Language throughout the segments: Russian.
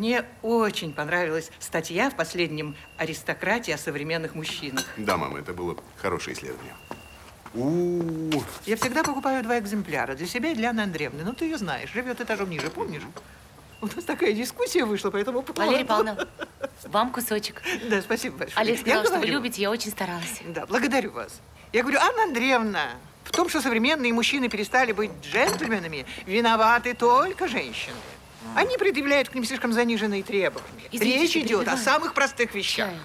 Мне очень понравилась статья в последнем «Аристократе» о современных мужчинах. Да, мама, это было хорошее исследование. У -у -у. Я всегда покупаю два экземпляра для себя и для Анны Андреевны. Ну, ты ее знаешь, живет этажом ниже, помнишь? У нас такая дискуссия вышла по этому поводу. Валерия Павловна, вам кусочек. Да, спасибо большое. Олег сказал, я что вы говорю, любите, я очень старалась. Да, благодарю вас. Я говорю, Анна Андреевна, в том, что современные мужчины перестали быть джентльменами, виноваты только женщины. Они предъявляют к ним слишком заниженные требования. Извините, Речь идет о самых простых вещах. Чаю.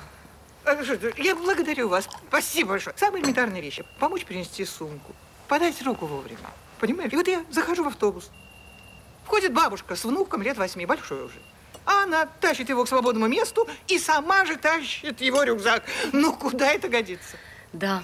А, это? Я благодарю вас. Спасибо большое. Самые элементарные вещи. Помочь принести сумку. Подать руку вовремя. Понимаешь? И вот я захожу в автобус. Входит бабушка с внуком лет восьми, большой уже. А она тащит его к свободному месту и сама же тащит его рюкзак. Ну, куда это годится? Да.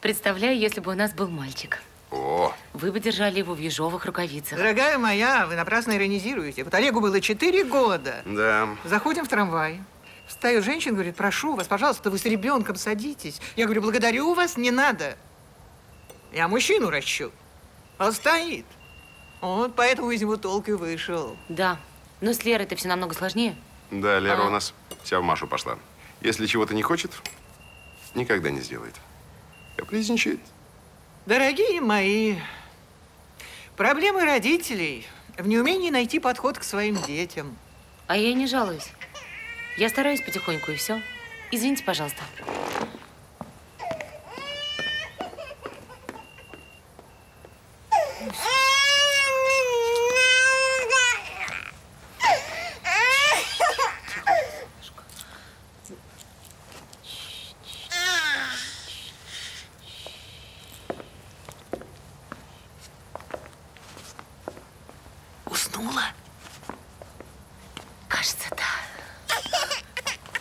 Представляю, если бы у нас был мальчик. О, Вы бы держали его в ежовых рукавицах. Дорогая моя, вы напрасно иронизируете. Вот Олегу было четыре года. да. Заходим в трамвай. Встает женщина, говорит, прошу вас, пожалуйста, вы с ребенком садитесь. Я говорю, благодарю вас, не надо. Я мужчину ращу. Он стоит. Вот поэтому из него толк и вышел. Да. Но с Лерой это все намного сложнее. Да, Лера Ага. у нас вся в Машу пошла. Если чего-то не хочет, никогда не сделает. Капризничает. Дорогие мои, проблемы родителей в неумении найти подход к своим детям. А я не жалуюсь. Я стараюсь потихоньку, и все. Извините, пожалуйста. Уснула? Кажется, да.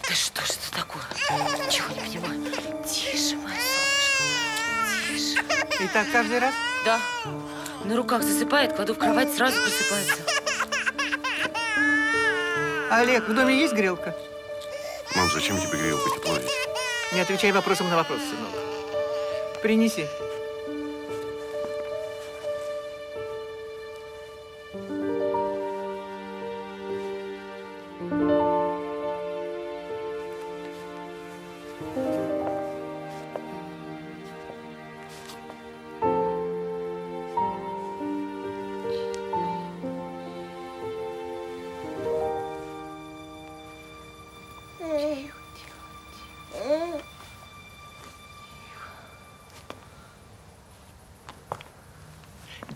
Да что ж это такое? Чего не понимаю? Тише, моя солнышко. Тише. И так каждый раз? Да. На руках засыпает, кладу в кровать, сразу просыпается. Олег, в доме есть грелка? Мам, зачем тебе грелка тепло? Не отвечай вопросом на вопрос, сынок. Принеси.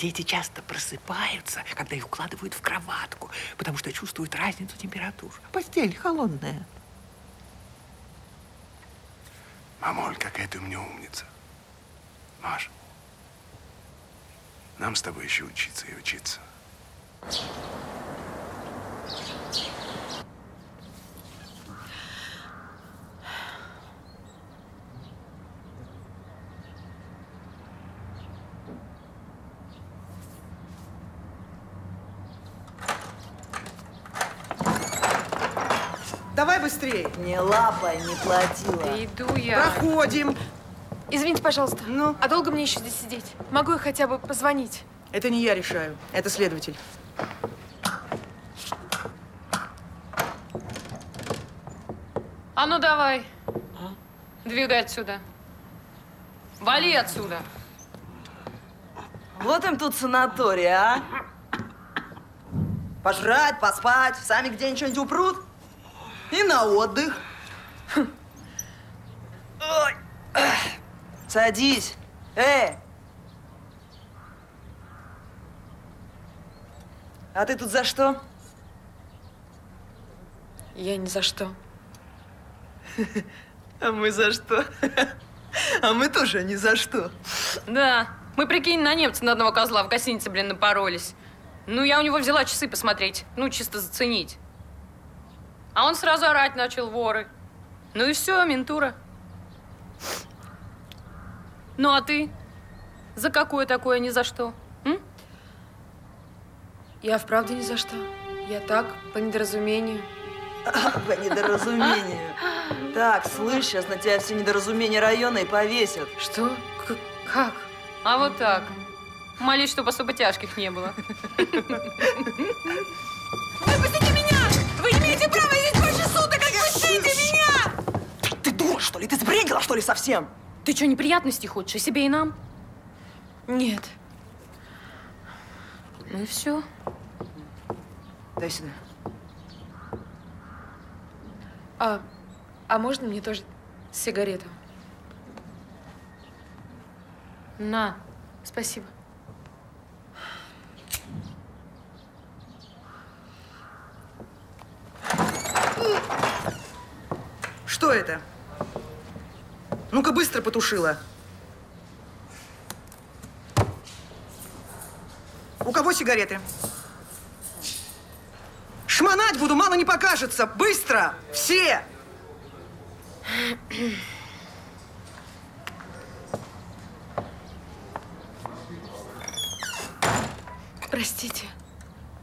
Дети часто просыпаются, когда их укладывают в кроватку, потому что чувствуют разницу температур. Постель холодная. Мамуль, какая ты у меня умница. Маш, нам с тобой еще учиться и учиться. Давай быстрее. Не лапай, не платила. Да иду я. Проходим. Извините, пожалуйста. Ну? А долго мне еще здесь сидеть? Могу я хотя бы позвонить? Это не я решаю, это следователь. А ну давай. Двигай отсюда. Вали отсюда. Вот им тут санаторий, а? Пожрать, поспать, сами где-нибудь упрут. И на отдых. Ой. Садись. Эй! А ты тут за что? Я ни за что. А мы за что? А мы тоже ни за что. Да, мы, прикинь, на немца на одного козла в гостинице, блин, напоролись. Ну, я у него взяла часы посмотреть, ну, чисто заценить. А он сразу орать начал, воры. Ну и все, ментура. Ну, а ты? За какое такое ни за что? М? Я вправду ни за что. Я так, по недоразумению. По недоразумению. Так, слышь, сейчас на тебя все недоразумения района и повесят. Что? К- как? А вот так. Молись, чтобы особо тяжких не было. Выпустите меня! Вы не дура, что ли, совсем? Ты что, неприятностей хочешь? И себе, и нам? Нет. Ну и все. Дай сюда. А, а можно мне тоже сигарету? На. Спасибо. Что это? Ну-ка, быстро потушила. У кого сигареты? Шмонать буду, мало не покажется. Быстро! Все! Простите.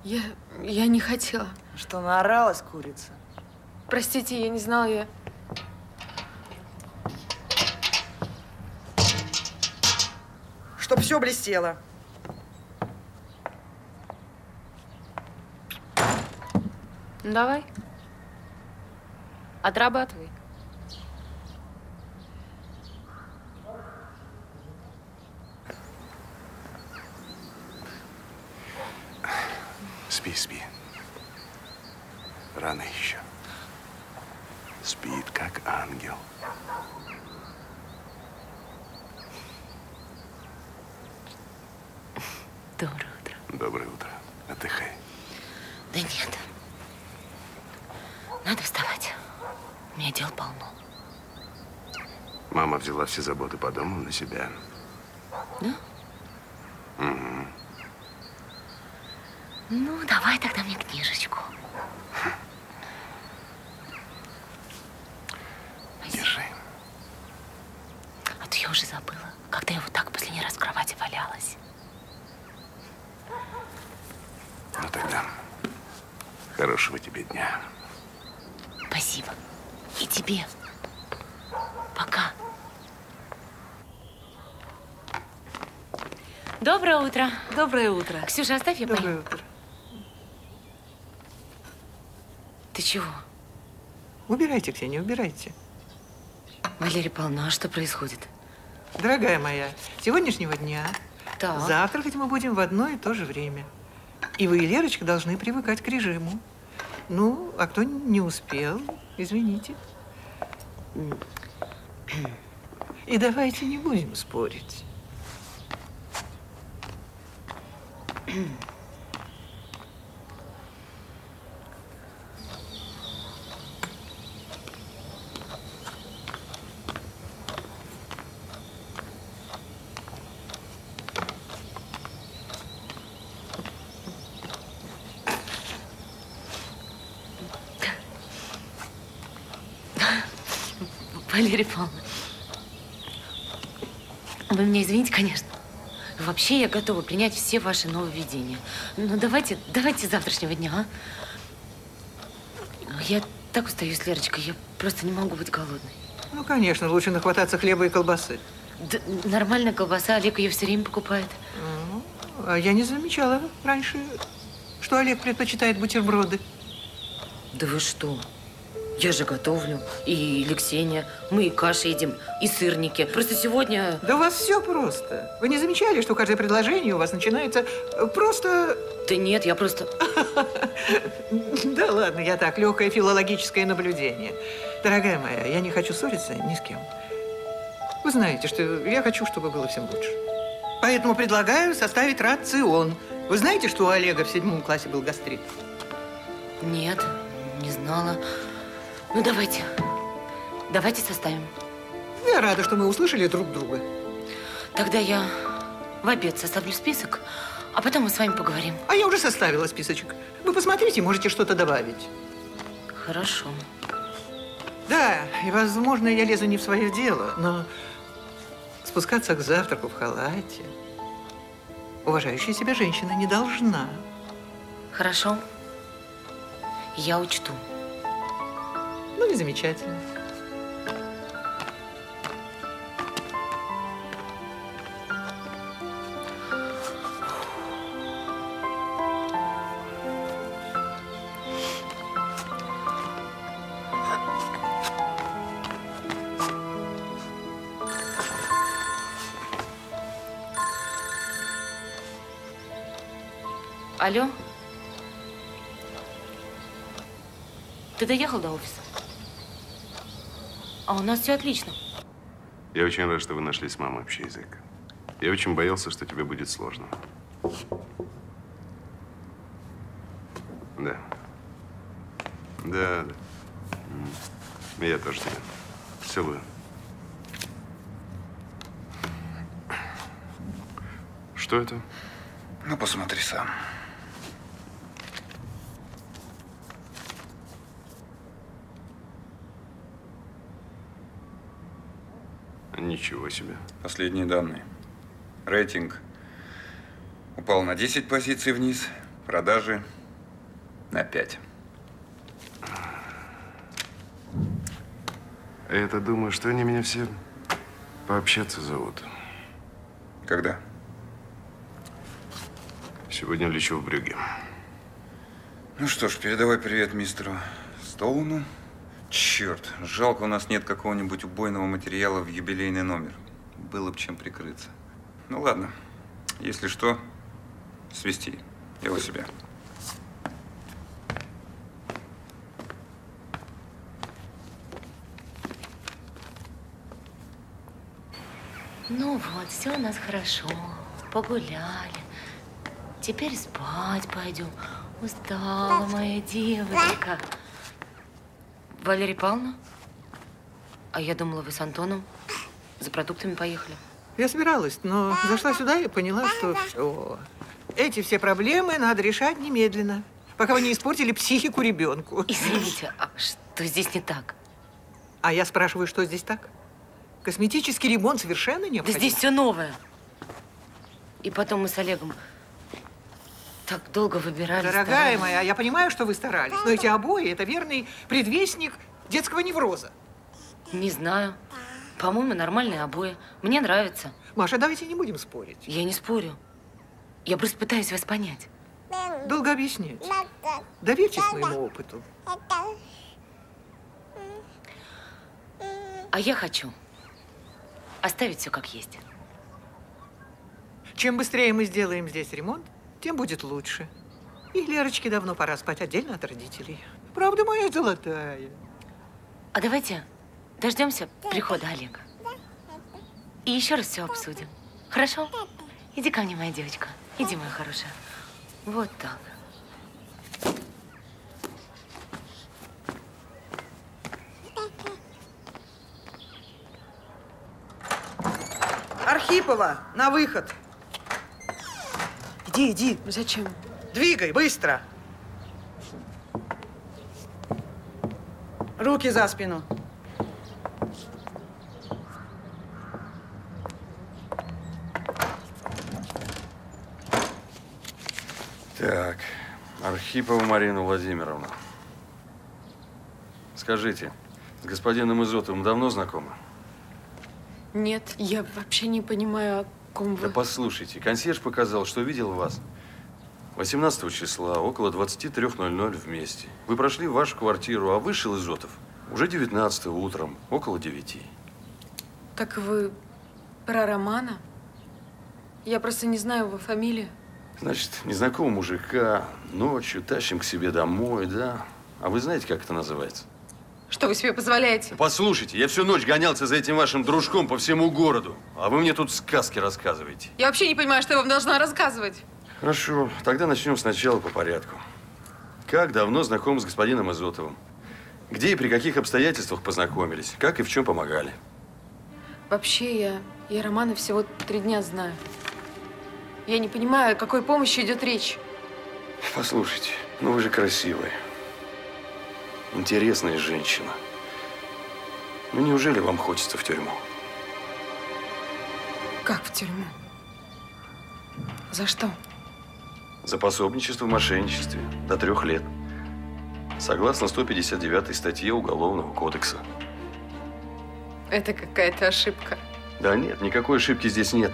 Я, я не хотела. Что, наоралась курица? Простите, я не знала, я... все блестело. Ну, давай. Отрабатывай. Спи, спи. Рано еще. Спит, как ангел. Доброе утро. Доброе утро. Отдыхай. Да нет. Надо вставать. У меня дел полно. Мама взяла все заботы по дому на себя. Да? Мгм. Ну, давай тогда мне книжечку. Держи. А то я уже забыла, когда я вот так последний раз в кровати валялась. Ну тогда хорошего тебе дня. Спасибо. И тебе. Пока. Доброе утро. Доброе утро. Ксюша, оставь, я. Доброе утро. Ты чего? Убирайте, Ксения, убирайте. Валерия Павловна, а что происходит? Дорогая моя, с сегодняшнего дня Так. завтракать мы будем в одно и то же время. И вы и Лерочка должны привыкать к режиму. Ну, а кто не успел, извините. И давайте не будем спорить. Валерия Павловна, вы меня извините, конечно. Вообще я готова принять все ваши нововведения. Но давайте, давайте с завтрашнего дня, а? Я так устаю с Лерочкой, я просто не могу быть голодной. Ну, конечно, лучше нахвататься хлеба и колбасы. Да, нормальная колбаса, Олег ее все время покупает. Ну, А я не замечала раньше, что Олег предпочитает бутерброды. Да вы что? Я же готовлю. И Лексения. Мы и каши едим, и сырники. Просто сегодня... Да у вас все просто. Вы не замечали, что каждое предложение у вас начинается э, просто... Да нет, я просто... Да ладно, я так, легкое филологическое наблюдение. Дорогая моя, я не хочу ссориться ни с кем. Вы знаете, что я хочу, чтобы было всем лучше. Поэтому предлагаю составить рацион. Вы знаете, что у Олега в седьмом классе был гастрит? Нет, не знала. Ну, давайте. Давайте составим. Я рада, что мы услышали друг друга. Тогда я в обед составлю список, а потом мы с вами поговорим. А я уже составила списочек. Вы посмотрите, можете что-то добавить. Хорошо. Да, и, возможно, я лезу не в свое дело, но спускаться к завтраку в халате уважающая себя женщина не должна. Хорошо. Я учту. Ну и замечательно. Алло? Ты доехал до офиса? А у нас все отлично. Я очень рад, что вы нашли с мамой общий язык. Я очень боялся, что тебе будет сложно. Да. Да, да. Я тоже тебя. Целую. Что это? Ну, посмотри сам. Ничего себе. Последние данные. Рейтинг упал на 10 позиций вниз, продажи на 5. А я-то думаю, что они меня все пообщаться зовут. Когда? Сегодня лечу в Брюгге. Ну что ж, передавай привет мистеру Стоуну. Черт, жалко, у нас нет какого-нибудь убойного материала в юбилейный номер. Было бы чем прикрыться. Ну ладно, если что, свести. Я у себя. Ну вот, все у нас хорошо. Погуляли. Теперь спать пойдем. Устала моя девочка. Валерия Павловна? А я думала, вы с Антоном за продуктами поехали. Я собиралась, но зашла сюда и поняла, что все. Эти все проблемы надо решать немедленно, пока вы не испортили психику ребенку. Извините, а что здесь не так? А я спрашиваю, что здесь так? Косметический ремонт совершенно Да необходим. здесь все новое. И потом мы с Олегом так долго выбирали. Дорогая старались. моя, я понимаю, что вы старались, но эти обои – это верный предвестник детского невроза. Не знаю. По-моему, нормальные обои. Мне нравится. Маша, давайте не будем спорить. Я не спорю. Я просто пытаюсь вас понять. Долго объяснять. Доверьтесь моему опыту. А я хочу оставить все как есть. Чем быстрее мы сделаем здесь ремонт, тем будет лучше. И Лерочке давно пора спать отдельно от родителей. Правда моя золотая. А давайте дождемся прихода Олега. И еще раз все обсудим. Хорошо? Иди ко мне, моя девочка. Иди, моя хорошая. Вот так. Архипова, на выход. Иди, иди. Зачем? Двигай, быстро. Руки за спину. Так, Архипова Марина Владимировна. Скажите, с господином Изотовым давно знакомы? Нет, я вообще не понимаю, о ком Да вы. послушайте, консьерж показал, что видел вас 18 числа, около 23.00 вместе. Вы прошли в вашу квартиру, а вышел Изотов уже 19 утром, около 9. Так вы про Романа? Я просто не знаю его фамилии. Значит, незнакомого мужика ночью тащим к себе домой, да? А вы знаете, как это называется? Что вы себе позволяете? Послушайте, я всю ночь гонялся за этим вашим дружком по всему городу, а вы мне тут сказки рассказываете. Я вообще не понимаю, что я вам должна рассказывать. Хорошо, тогда начнем сначала по порядку. Как давно знакомы с господином Изотовым? Где и при каких обстоятельствах познакомились? Как и в чем помогали? Вообще, я, я Романа всего три дня знаю. Я не понимаю, о какой помощи идет речь. Послушайте, ну вы же красивая. Интересная женщина. Ну неужели вам хочется в тюрьму? Как в тюрьму? За что? За пособничество в мошенничестве до трех лет. Согласно 159 статье Уголовного кодекса. Это какая-то ошибка. Да нет, никакой ошибки здесь нет.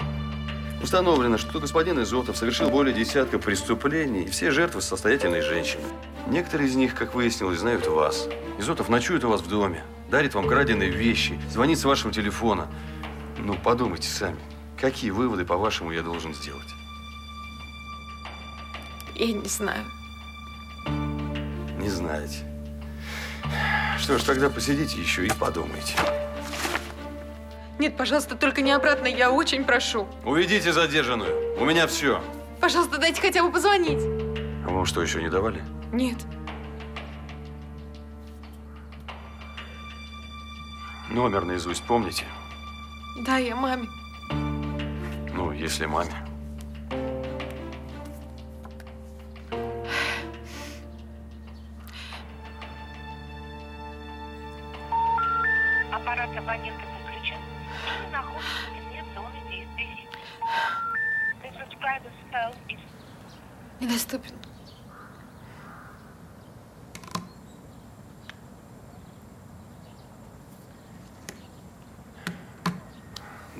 Установлено, что господин Изотов совершил более десятка преступлений, и все жертвы состоятельные женщины. Некоторые из них, как выяснилось, знают вас. Изотов ночует у вас в доме, дарит вам краденые вещи, звонит с вашего телефона. Ну, подумайте сами, какие выводы, по-вашему, я должен сделать? Я не знаю. Не знаете. Что ж, тогда посидите еще и подумайте. Нет, пожалуйста, только не обратно, я очень прошу. Уведите задержанную. У меня все. Пожалуйста, дайте хотя бы позвонить. А вам что, еще не давали? Нет. Номер наизусть помните? Да, я маме. Ну, если маме.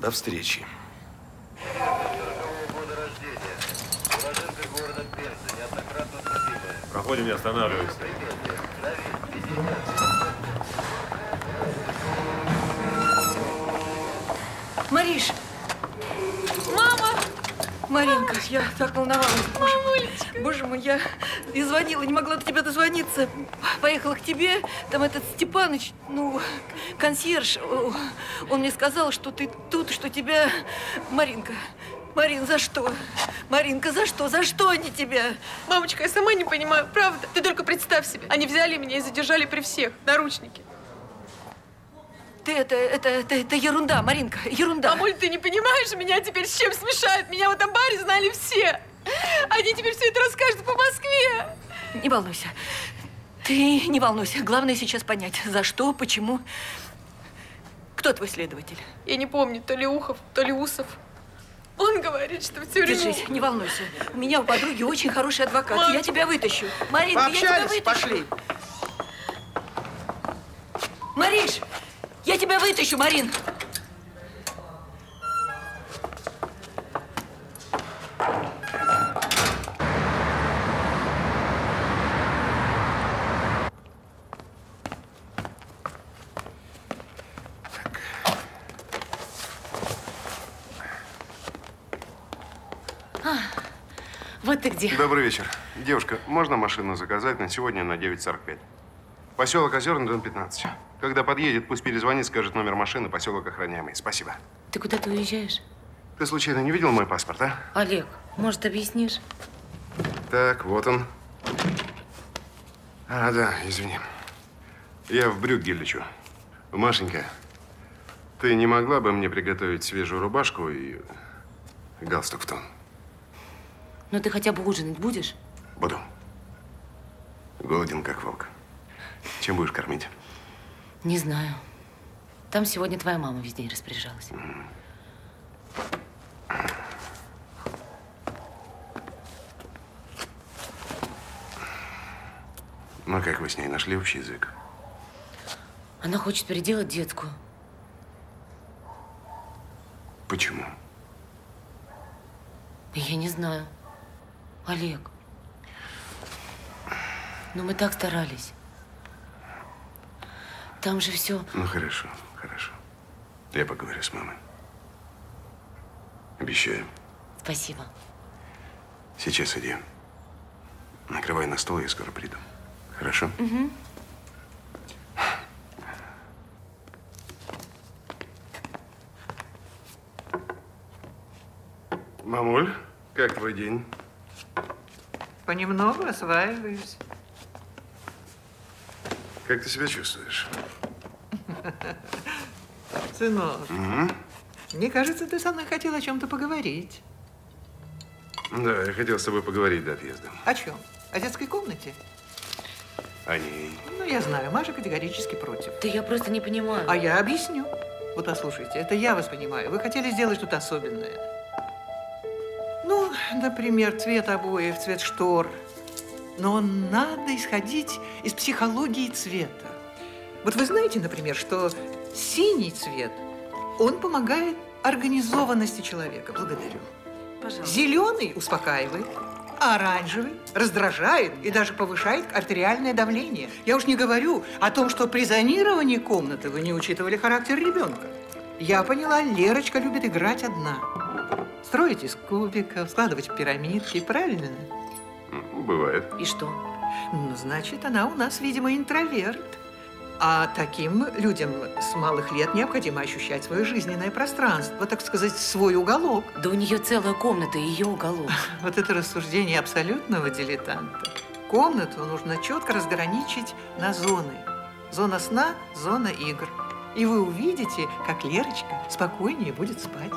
До встречи. Проходим, не останавливайся. Мариш! Мама! Маринка, я так волновалась. Боже мой, боже мой, я и звонила, не могла до тебя дозвониться. Поехала к тебе, там этот Степаныч, ну, консьерж, он мне сказал, что ты тут, что тебя... Маринка, Марин, за что? Маринка, за что? За что они тебя? Мамочка, я сама не понимаю, правда. Ты только представь себе. Они взяли меня и задержали при всех. Наручники. Ты это, это, это, это ерунда, Маринка, ерунда. Мамуль, ты не понимаешь, меня теперь с чем смешают? Меня в этом баре знали все. Они теперь все это расскажут по Москве. Не волнуйся. Ты не волнуйся. Главное сейчас понять, за что, почему. Кто твой следователь? Я не помню, то ли Ухов, то ли Усов. Он говорит, что в тюрьму. Держись, не волнуйся. У меня у подруги очень хороший адвокат. Я Мамочка. тебя вытащу. Маринка, я тебя вытащу. пошли. Мариш, я тебя вытащу, Марин. Вот ты где. Добрый вечер. Девушка, можно машину заказать на сегодня на 9.45? Поселок Озерный, дом 15. Когда подъедет, пусть перезвонит, скажет номер машины, поселок охраняемый. Спасибо. Ты куда-то уезжаешь? Ты случайно не видел мой паспорт, а? Олег, может, объяснишь? Так, вот он. А, да, извини. Я в Брюгге лечу. Машенька, ты не могла бы мне приготовить свежую рубашку и галстук в тон? Ну, ты хотя бы ужинать будешь? Буду. Голоден, как волк. Чем будешь кормить? Не знаю. Там сегодня твоя мама весь день распоряжалась. Ну, как вы с ней нашли общий язык? Она хочет переделать детскую. Почему? Я не знаю. Олег. Ну, мы так старались. Там же все... Ну, хорошо, хорошо. Я поговорю с мамой. Обещаю. Спасибо. Сейчас иди. Накрывай на стол, я скоро приду. Хорошо? Угу. Мамуль, как твой день? Понемногу осваиваюсь. Как ты себя чувствуешь? Сынок, Угу. мне кажется, ты со мной хотел о чем-то поговорить. Да, я хотел с тобой поговорить до отъезда. О чем? О детской комнате? О ней. Ну, я знаю, Маша категорически против. Да я просто не понимаю. А я объясню. Вот послушайте, это я вас понимаю. Вы хотели сделать что-то особенное. Например, цвет обоев, цвет штор. Но надо исходить из психологии цвета. Вот вы знаете, например, что синий цвет, он помогает организованности человека. Благодарю. Пожалуйста. Зеленый успокаивает, а оранжевый раздражает и даже повышает артериальное давление. Я уж не говорю о том, что при зонировании комнаты вы не учитывали характер ребенка. Я поняла, Лерочка любит играть одна. Строить из кубиков, складывать в пирамидки, правильно? Бывает. И что? Ну, значит, она у нас, видимо, интроверт. А таким людям с малых лет необходимо ощущать свое жизненное пространство, так сказать, свой уголок. Да у нее целая комната, ее уголок. Вот это рассуждение абсолютного дилетанта. Комнату нужно четко разграничить на зоны. Зона сна, зона игр. И вы увидите, как Лерочка спокойнее будет спать.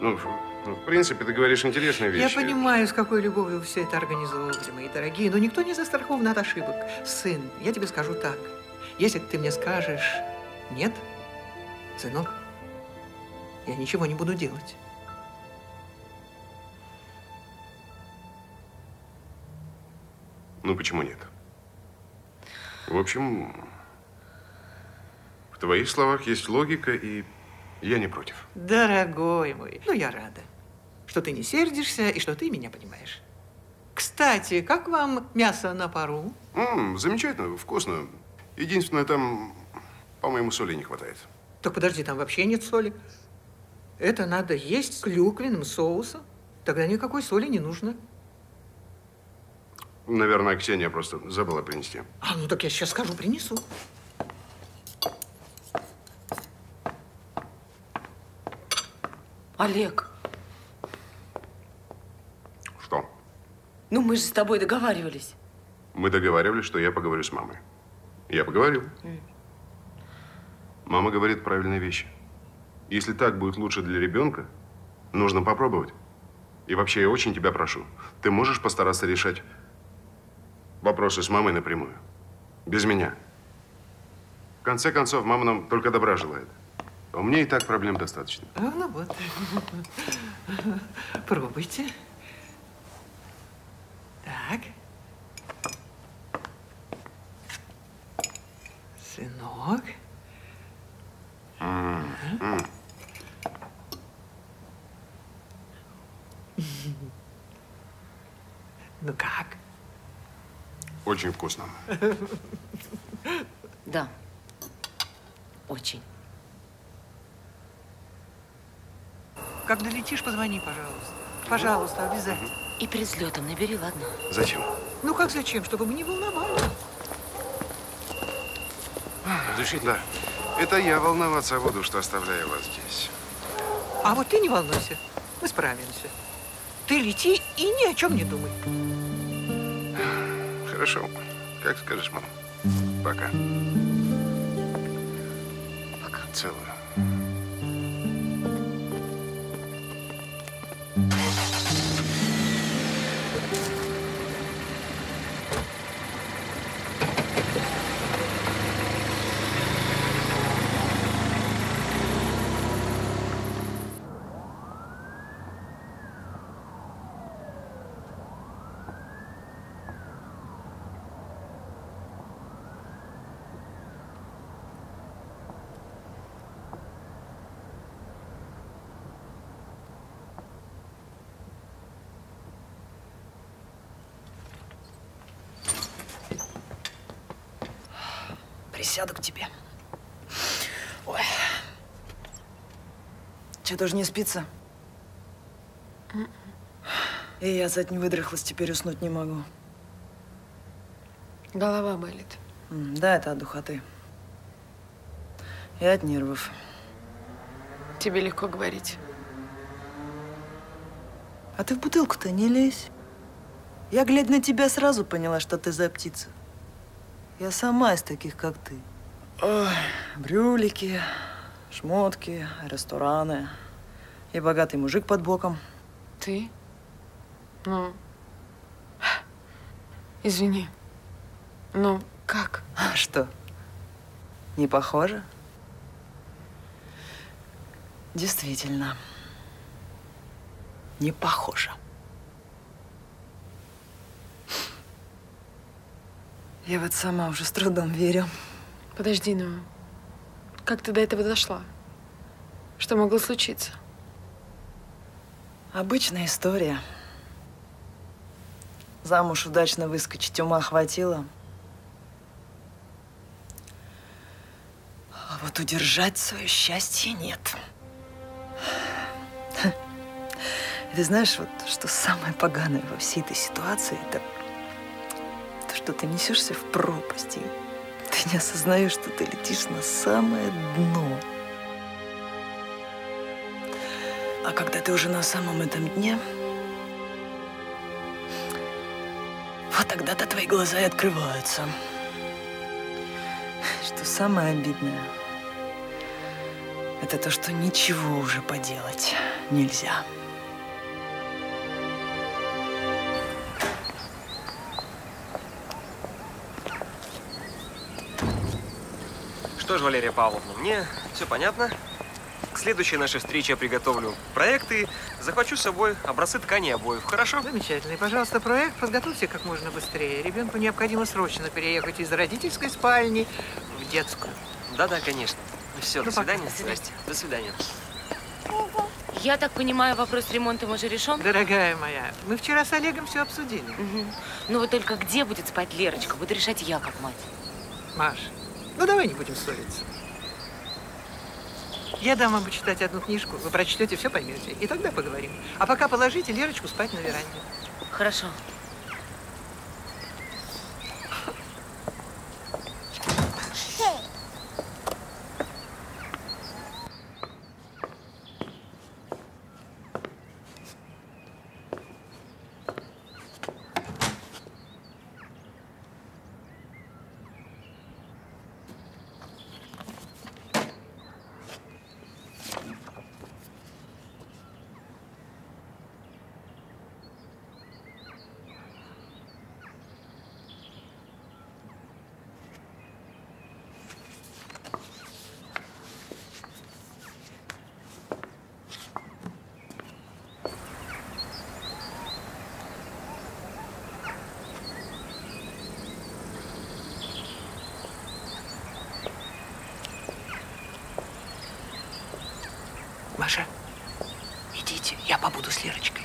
Ну, в- ну, в принципе, ты говоришь интересные Я вещи. понимаю, с какой любовью вы все это организовывали, мои дорогие, но никто не застрахован от ошибок. Сын, я тебе скажу так. Если ты мне скажешь «нет», сынок, я ничего не буду делать. Ну, почему нет? В общем, в твоих словах есть логика, и я не против. Дорогой мой, ну я рада, что ты не сердишься и что ты меня понимаешь. Кстати, как вам мясо на пару? М, замечательно, вкусно. Единственное, там, по-моему, соли не хватает. Так подожди, там вообще нет соли. Это надо есть с клюквенным соусом. Тогда никакой соли не нужно. Наверное, Ксения просто забыла принести. А, ну так я сейчас скажу, принесу. Олег, Что? ну мы же с тобой договаривались. Мы договаривались, что я поговорю с мамой. Я поговорил. Мама говорит правильные вещи. Если так будет лучше для ребенка, нужно попробовать. И вообще, я очень тебя прошу, ты можешь постараться решать вопросы с мамой напрямую? Без меня. В конце концов, мама нам только добра желает. А у меня и так проблем достаточно. А, ну вот. Пробуйте. Так. Сынок. Ну как? Очень вкусно. Да, очень. Как долетишь, позвони, пожалуйста. Пожалуйста, обязательно. И перед взлетом набери, ладно? Зачем? Ну как зачем? Чтобы мы не волновались. Разрешите? Да. Это я волноваться буду, что оставляю вас здесь. А вот ты не волнуйся. Мы справимся. Ты лети и ни о чем не думай. Хорошо. Как скажешь, мама. Пока. Пока. Целую. Присяду к тебе. Ой. Че, тоже не спится? И я за не выдрыхлась, теперь уснуть не могу. Голова болит. Да, это от духоты. И от нервов. Тебе легко говорить. А ты в бутылку-то не лезь. Я, глядя на тебя, сразу поняла, что ты за птица. Я сама из таких, как ты. Ой, брюлики, шмотки, рестораны. И богатый мужик под боком. Ты? Ну, извини. Ну, как? А что? Не похоже? Действительно. Не похоже. Я вот сама уже с трудом верю. Подожди, ну, как ты до этого дошла? Что могло случиться? Обычная история. Замуж удачно выскочить ума хватило. А вот удержать свое счастье нет. Ты знаешь, вот что самое поганое во всей этой ситуации, это то, что ты несешься в пропасть, и ты не осознаешь, что ты летишь на самое дно. А когда ты уже на самом этом дне, вот тогда-то твои глаза и открываются. Что самое обидное, это то, что ничего уже поделать нельзя. Что ж, Валерия Павловна, мне все понятно. К следующей нашей встрече я приготовлю проекты, захвачу с собой образцы ткани обоев. Хорошо? Замечательно. И, пожалуйста, проект подготовьте как можно быстрее. Ребенку необходимо срочно переехать из родительской спальни в детскую. Да-да, конечно. Все, Ну, до пока. свидания. Здрасте. До свидания. Я так понимаю, вопрос с ремонтом уже решен? Дорогая моя, мы вчера с Олегом все обсудили. Мгм. Ну вот только где будет спать Лерочка, буду решать я как мать. Маш, ну давай не будем ссориться. Я дам вам почитать одну книжку, вы прочтете, все поймете, и тогда поговорим. А пока положите Лерочку спать на веранде. Хорошо. Маша, идите, я побуду с Лерочкой.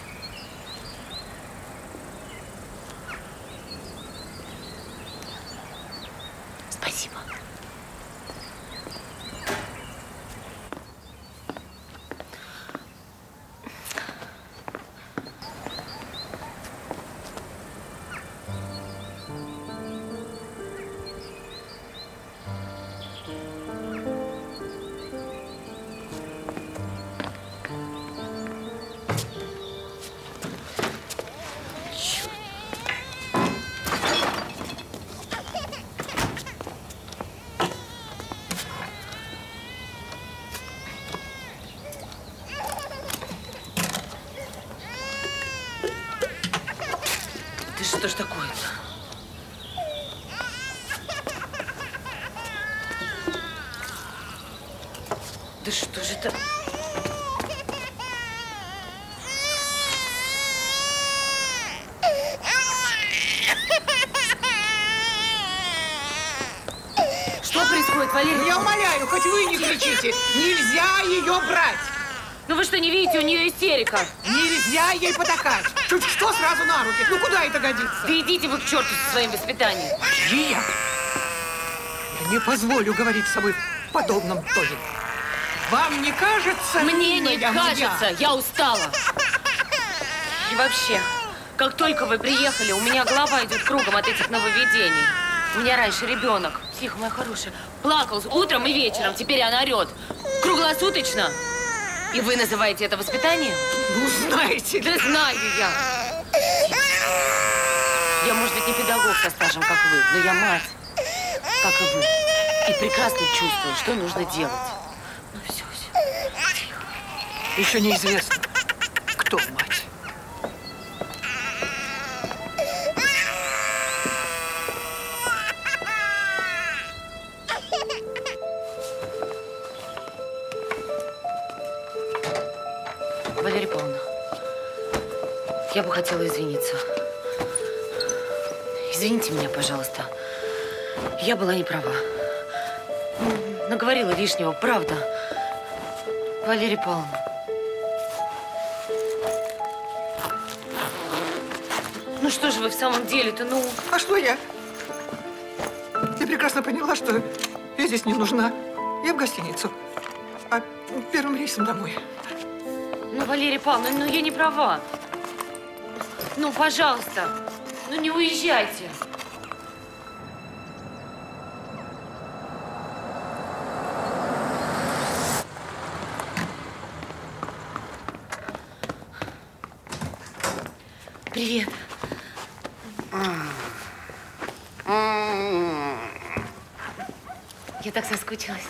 Что происходит, Валерий? Я умоляю, хоть вы не кричите, нельзя ее брать. Ну вы что, не видите, у нее истерика. Нельзя ей потакать. Чуть что сразу на руки. Ну куда это годится? Да идите вы к черту со своим воспитанием. Лия, я не позволю говорить с собой в подобном тоне. Вам не кажется, Мне не кажется, я устала. И вообще, как только вы приехали, у меня голова идет кругом от этих нововведений. У меня раньше ребенок, тихо, моя хорошая, плакал утром и вечером, теперь она орет. Круглосуточно. И вы называете это воспитанием? Ну, знаете. Да знаю я. Я, может быть, не педагог со стажем, как вы, но я мать, как и вы. И прекрасно чувствую, что нужно делать. Ну все, все. Еще неизвестно, кто мать. Я бы хотела извиниться. Извините меня, пожалуйста. Я была не права. Наговорила лишнего, правда. Валерия Павловна. Ну что же вы в самом деле-то, ну... А что я? Я прекрасно поняла, что я здесь не нужна. Я в гостиницу. А первым рейсом домой. Ну, Валерия Павловна, ну я не права. Ну, пожалуйста, ну не уезжайте. Привет. Я так соскучилась.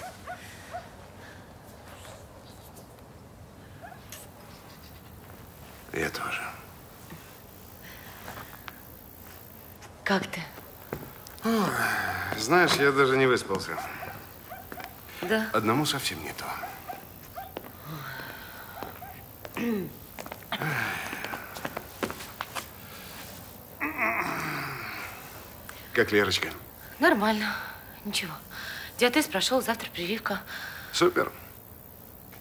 Я тоже. Как ты? Знаешь, я даже не выспался. Да? Одному совсем не то. Как Лерочка? Нормально. Ничего. Диатез прошел, завтра прививка. Супер.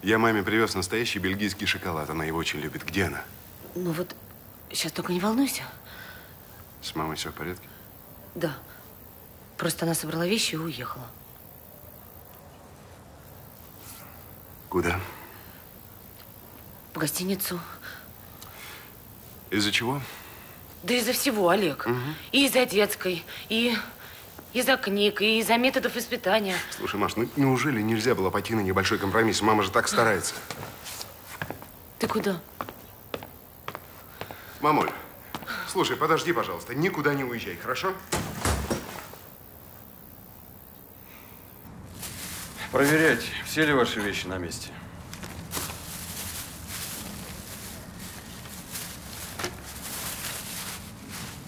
Я маме привез настоящий бельгийский шоколад. Она его очень любит. Где она? Ну вот, сейчас только не волнуйся. С мамой все в порядке? Да. Просто она собрала вещи и уехала. Куда? В гостиницу. Из-за чего? Да из-за всего, Олег. И из-за детской, и из-за книг, и из-за методов воспитания. Слушай, Маш, ну неужели нельзя было пойти на небольшой компромисс? Мама же так старается. Ты куда? Мамуль, слушай, подожди, пожалуйста. Никуда не уезжай, хорошо? Проверять, все ли ваши вещи на месте.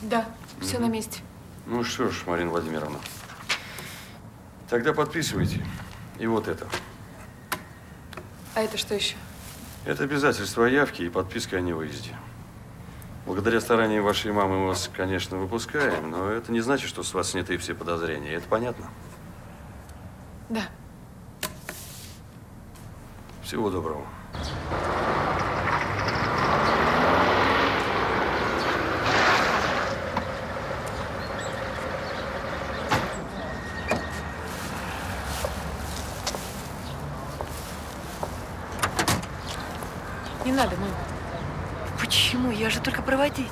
Да, все на месте. Ну что ж, Марина Владимировна, тогда подписывайте. И вот это. А это что еще? Это обязательство о явке и подписка о невыезде. Благодаря стараниям вашей мамы мы вас, конечно, выпускаем, но это не значит, что с вас сняты все подозрения. Это понятно? Всего доброго. Не надо, мам. Почему? Я же только проводить.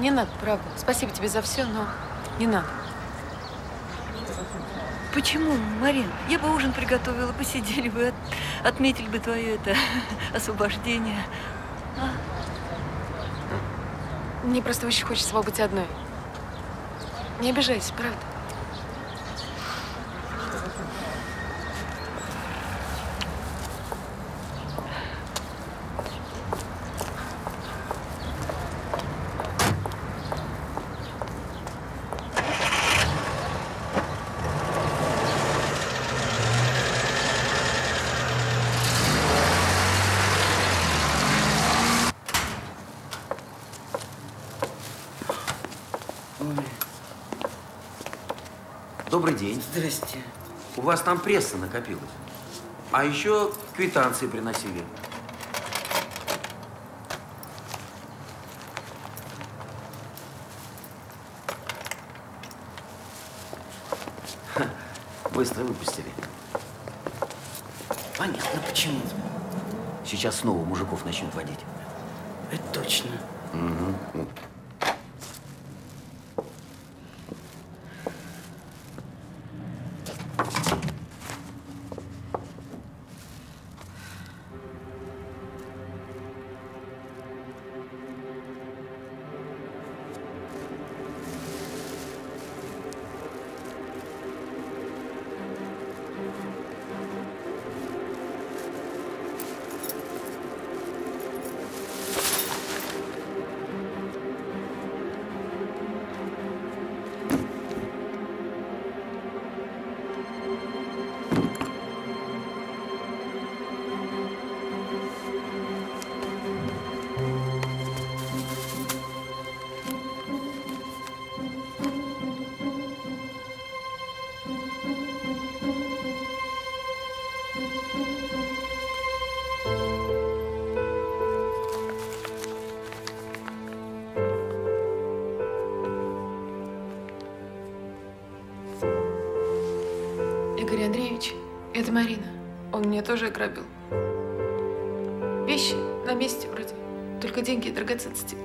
Не надо, правда. Спасибо тебе за все, но не надо. Почему, Марин? Я бы ужин приготовила, посидели бы, от- отметили бы твое это освобождение. Мне просто очень хочется побыть одной. Не обижайся, правда. Добрый день. Здрасте. У вас там пресса накопилась. А еще квитанции приносили. Ха, Быстро выпустили. Понятно, почему. Сейчас снова мужиков начнут водить. Это точно. Мгм. Марина. Он меня тоже ограбил. Вещи на месте вроде. Только деньги и драгоценности.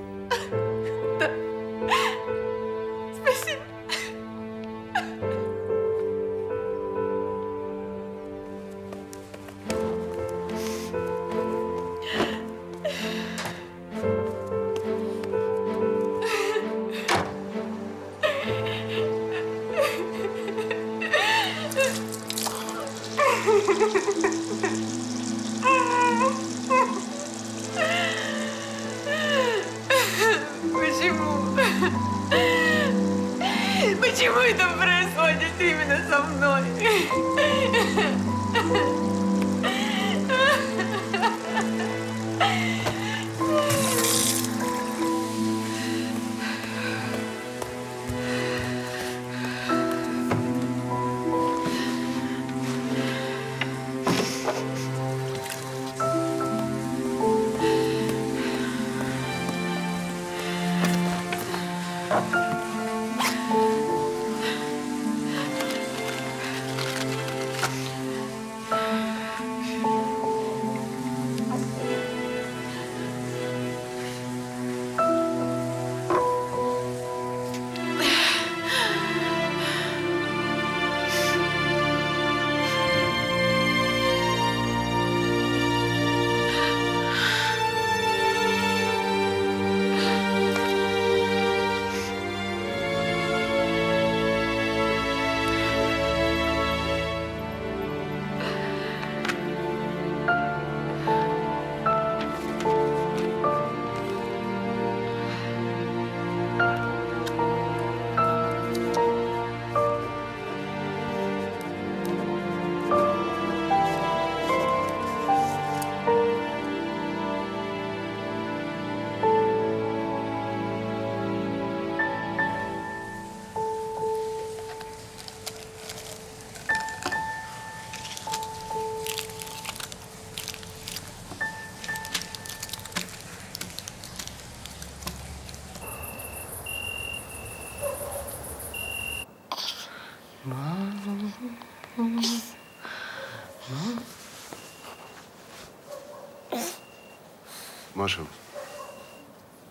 Маша,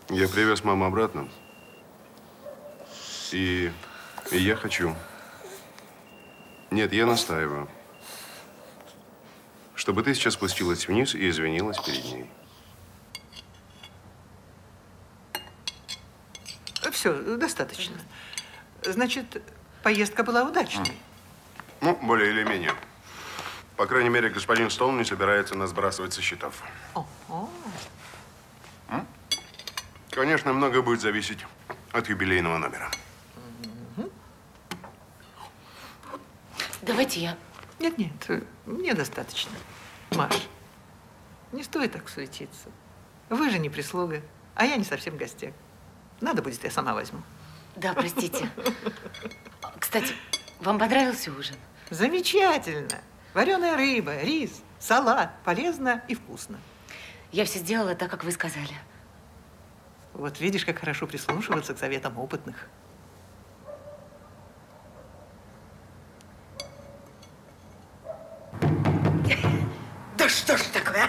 я привез маму обратно. И, и я хочу. Нет, я настаиваю. Чтобы ты сейчас спустилась вниз и извинилась перед ней. Все, достаточно. Значит, поездка была удачной. Ну, более или менее. По крайней мере, господин Стоун не собирается нас сбрасывать со счетов. О, Конечно, многое будет зависеть от юбилейного номера. Давайте я. Нет, нет, мне достаточно. Маш, не стоит так суетиться. Вы же не прислуга, а я не совсем гостяк. Надо будет, я сама возьму. Да, простите. Кстати, вам понравился ужин? Замечательно. Вареная рыба, рис, салат. Полезно и вкусно. Я все сделала так, как вы сказали. Вот видишь, как хорошо прислушиваться к советам опытных. Да что ж такое,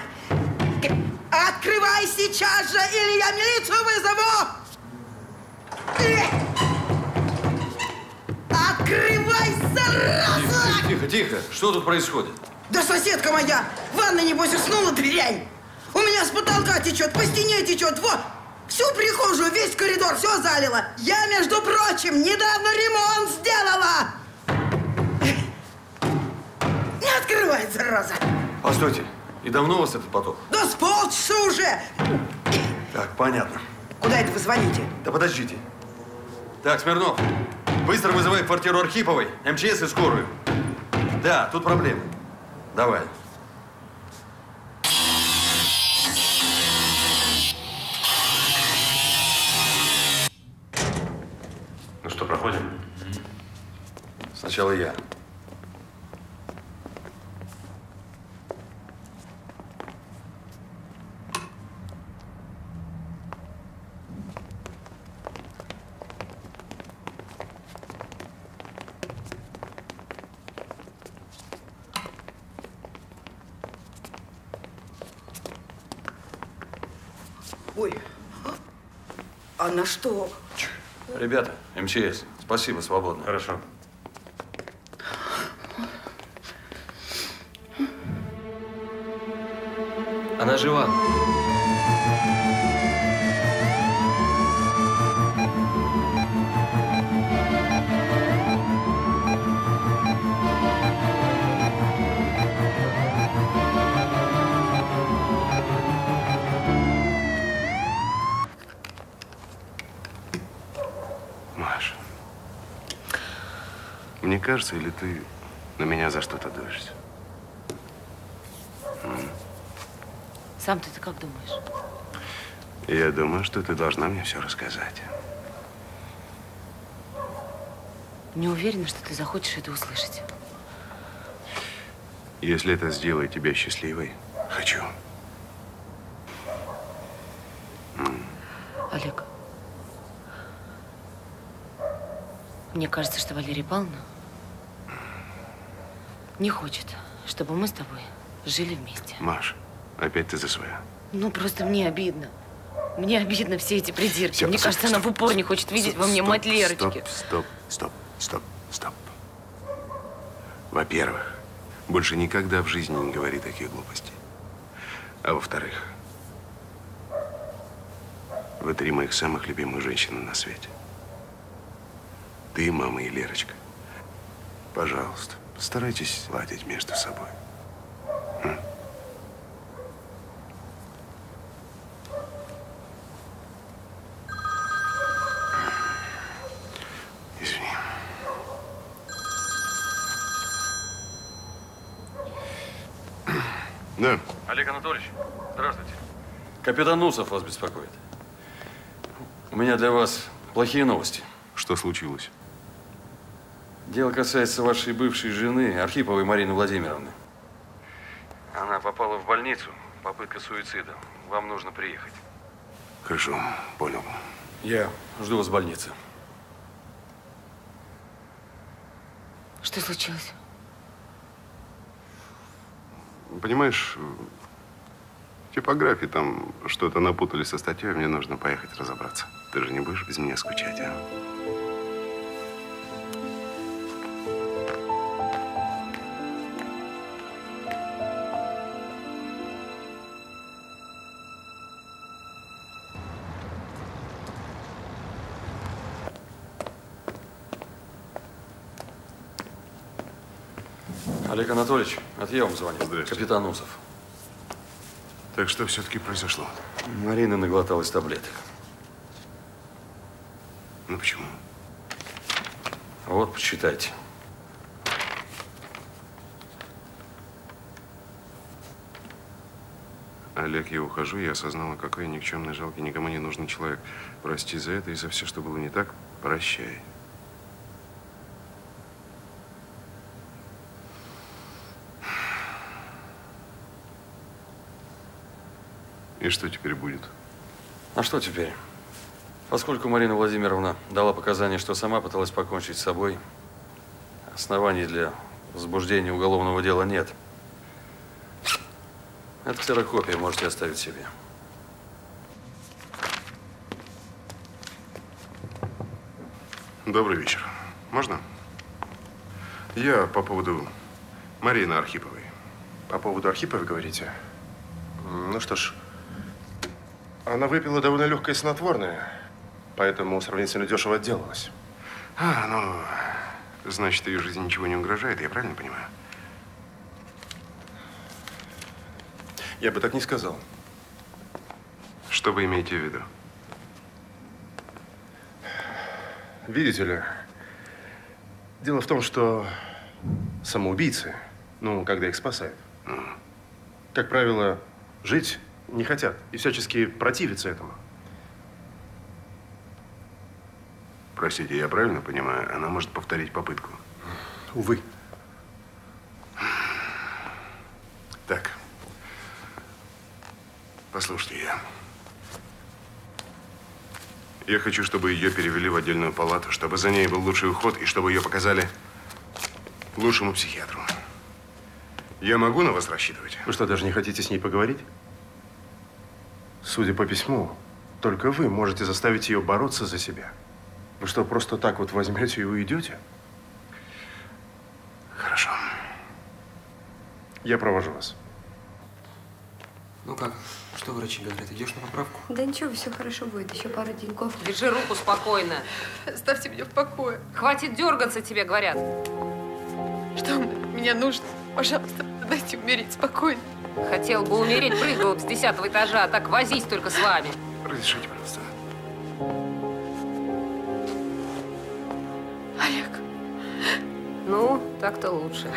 а? Открывай сейчас же, или я милицию вызову! Открывай, зараза! Тихо, тихо. Что тут происходит? Да соседка моя, в ванной, небось, уснула дрянь. У меня с потолка течет, по стене течет, вот. Всю прихожую, весь коридор, все залило. Я, между прочим, недавно ремонт сделала. Не открывает, зараза. Постойте. И давно у вас этот поток? Да с полчаса уже. Так, понятно. Куда это вы звоните? Да подождите. Так, Смирнов, быстро вызывай квартиру Архиповой, МЧС и скорую. Да, тут проблемы. Давай. отвечал я. Ой, а на что? Ребята, МЧС, спасибо, свободно. Хорошо. Она жива. Мне кажется, или ты на меня за что-то дуешься? Сам ты как думаешь? Я думаю, что ты должна мне все рассказать. Не уверена, что ты захочешь это услышать. Если это сделает тебя счастливой, хочу. Олег, мне кажется, что Валерия Павловна не хочет, чтобы мы с тобой жили вместе. Маш, опять ты за свое. Ну, просто мне обидно. Мне обидно все эти придирки. Всё, мне стоп, кажется, она в стоп. упор не хочет видеть во мне Стоп, мать Лерочки. Стоп, стоп, стоп, стоп, стоп. Во-первых, больше никогда в жизни не говори таких глупостей. А во-вторых, вы три моих самых любимых женщины на свете. Ты, мама и Лерочка. Пожалуйста, постарайтесь ладить между собой. М? Извини. Да. Олег Анатольевич, здравствуйте. Капитан Усов вас беспокоит. У меня для вас плохие новости. Что случилось? Дело касается вашей бывшей жены, Архиповой Марины Владимировны. Она попала в больницу. Попытка суицида. Вам нужно приехать. Хорошо, понял. Я жду вас в больнице. Что случилось? Понимаешь, типографии там что-то напутали со статьей, мне нужно поехать разобраться. Ты же не будешь без меня скучать, а? Олег Анатольевич, это я вам звоню. Капитан Усов. Так что все-таки произошло? Марина наглоталась таблеток. Ну почему? Вот, почитайте. Олег, я ухожу, я осознала, какой я никчемный, жалкий, никому не нужный человек. Прости за это и за все, что было не так. Прощай. И что теперь будет? А что теперь? Поскольку Марина Владимировна дала показания, что сама пыталась покончить с собой, оснований для возбуждения уголовного дела нет. Это ксерокопия, можете оставить себе. Добрый вечер. Можно? Я по поводу Марины Архиповой. По поводу Архиповой говорите? Ну что ж, она выпила довольно легкое снотворное, поэтому сравнительно дешево отделалась. А, ну, значит, ее жизни ничего не угрожает, я правильно понимаю? Я бы так не сказал. Что вы имеете в виду? Видите ли, дело в том, что самоубийцы, ну, когда их спасают, как правило, жить не хотят и всячески противятся этому. Простите, я правильно понимаю, она может повторить попытку? Увы. Так. Послушайте, я... Я хочу, чтобы ее перевели в отдельную палату, чтобы за ней был лучший уход и чтобы ее показали лучшему психиатру. Я могу на вас рассчитывать? Вы что, даже не хотите с ней поговорить? Судя по письму, только вы можете заставить ее бороться за себя. Вы что, просто так вот возьмете и уйдете? Хорошо. Я провожу вас. Ну как? Что врачи говорят? Идешь на поправку? Да ничего, все хорошо будет. Еще пару деньков. Держи руку спокойно. Оставьте меня в покое. Хватит дергаться, тебе говорят. Что мне нужно? Пожалуйста, дайте умереть спокойно. Хотел бы умереть, прыгал бы с десятого этажа, а так возись только с вами. Разрешите, пожалуйста. Олег. Ну, так-то лучше.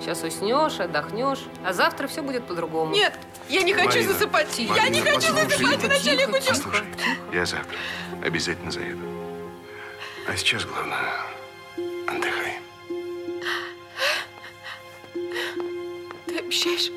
Сейчас уснешь, отдохнешь, а завтра все будет по-другому. Нет, я не хочу Марина, засыпать. я Марина, не хочу засыпать, иначе Олег учу. Послушай, я завтра обязательно заеду. А сейчас главное, отдыхай. Ты обещаешь?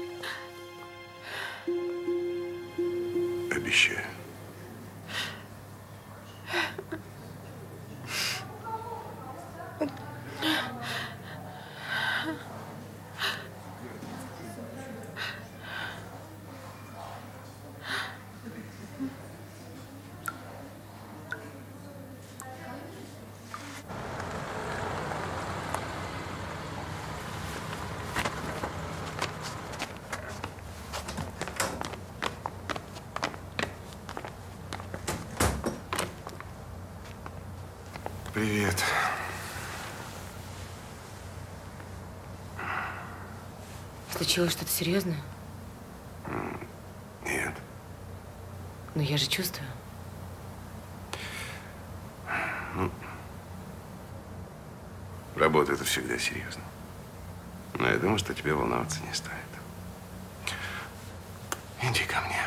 Случилось что-то серьезное? Нет. Но я же чувствую. Ну, работа это всегда серьезно. Но я думаю, что тебе волноваться не стоит. Иди ко мне.